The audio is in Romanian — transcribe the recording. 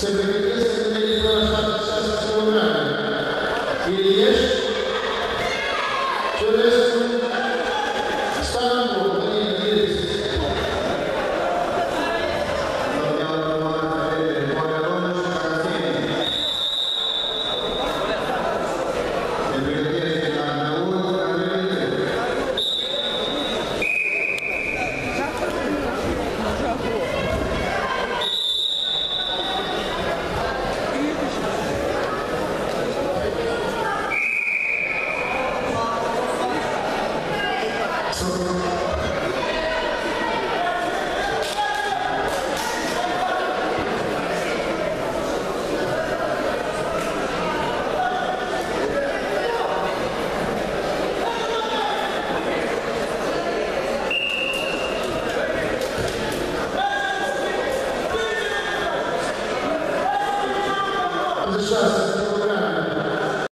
se pregătesc să mergă la șase săptămâni. Ilieș, Ciurescu, النشاسة